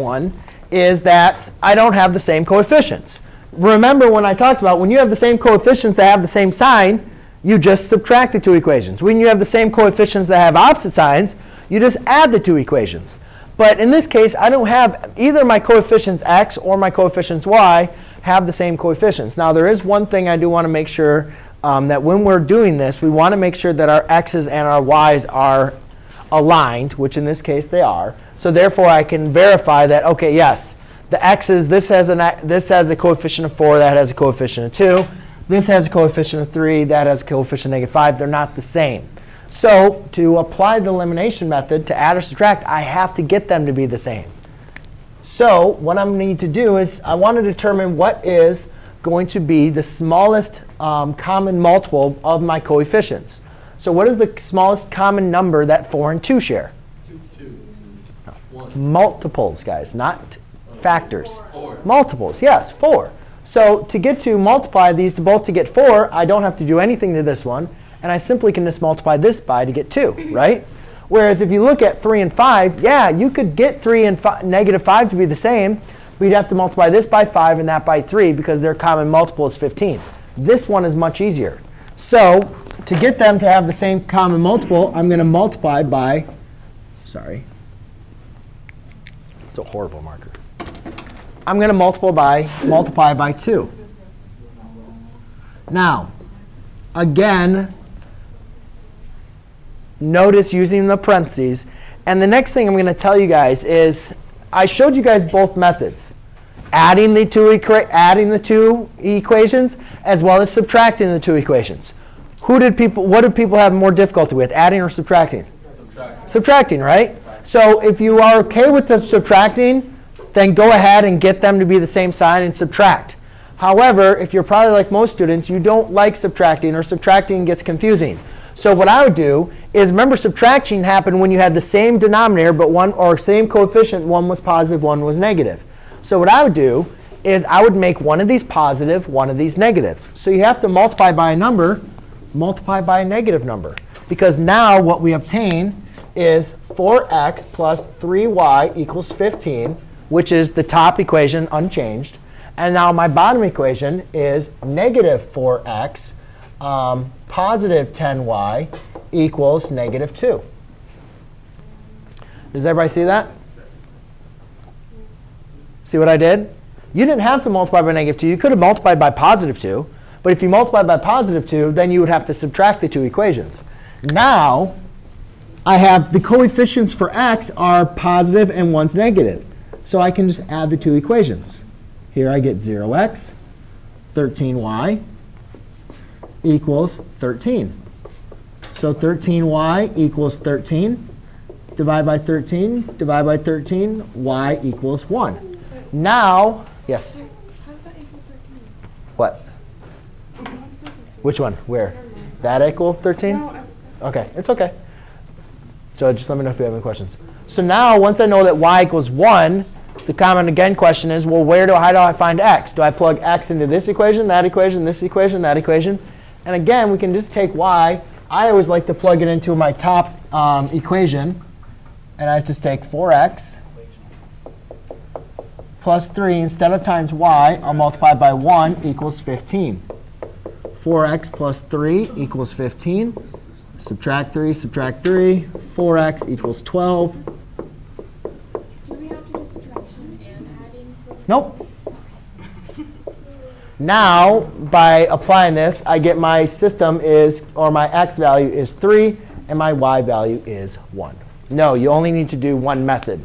one is that I don't have the same coefficients. Remember when I talked about when you have the same coefficients that have the same sign, you just subtract the two equations. When you have the same coefficients that have opposite signs, you just add the two equations. But in this case, I don't have either my coefficients x or my coefficients y have the same coefficients. Now, there is one thing I do want to make sure um, that when we're doing this, we want to make sure that our x's and our y's are aligned, which in this case they are. So therefore, I can verify that, OK, yes, the x's, this has, an, this has a coefficient of 4, that has a coefficient of 2. This has a coefficient of 3, that has a coefficient of negative 5. They're not the same. So to apply the elimination method to add or subtract, I have to get them to be the same. So what I'm need to do is I want to determine what is going to be the smallest um, common multiple of my coefficients. So what is the smallest common number that 4 and 2 share? Multiples, guys, not factors. Four. Multiples, yes, 4. So to get to multiply these to both to get 4, I don't have to do anything to this one. And I simply can just multiply this by to get 2, right? Whereas if you look at 3 and 5, yeah, you could get 3 and fi negative 5 to be the same. We'd have to multiply this by 5 and that by 3 because their common multiple is 15. This one is much easier. So to get them to have the same common multiple, I'm going to multiply by, sorry, it's a horrible marker. I'm going to multiply by, multiply by 2. Now, again, notice using the parentheses. And the next thing I'm going to tell you guys is I showed you guys both methods. Adding the, two adding the two equations as well as subtracting the two equations. Who did people, what did people have more difficulty with, adding or subtracting? Subtract. Subtracting, right? So if you are OK with the subtracting, then go ahead and get them to be the same sign and subtract. However, if you're probably like most students, you don't like subtracting or subtracting gets confusing. So what I would do is remember subtraction happened when you had the same denominator but one or same coefficient, one was positive, one was negative. So what I would do is I would make one of these positive, one of these negatives. So you have to multiply by a number, multiply by a negative number. Because now what we obtain is 4x plus 3y equals 15, which is the top equation unchanged. And now my bottom equation is negative 4x um, positive 10y equals negative 2. Does everybody see that? See what I did? You didn't have to multiply by negative 2. You could have multiplied by positive 2. But if you multiply by positive 2, then you would have to subtract the two equations. Now, I have the coefficients for x are positive and one's negative. So I can just add the two equations. Here I get 0x, 13y equals 13. So 13y equals 13. Divide by 13, divide by 13, y equals 1. Now, yes? How does that equal 13? What? Which one? Where? That equal 13? No, OK, it's OK. So just let me know if you have any questions. So now, once I know that y equals 1, the common again question is, well, where do how do I find x? Do I plug x into this equation, that equation, this equation, that equation? And again, we can just take y. I always like to plug it into my top um, equation. And I just take 4x plus 3. Instead of times y, I'll multiply by 1 equals 15. 4x plus 3 equals 15. Subtract 3, subtract 3. 4x equals 12. Do we have to do subtraction and adding for? Nope. Now, by applying this, I get my system is, or my x value is 3, and my y value is 1. No, you only need to do one method.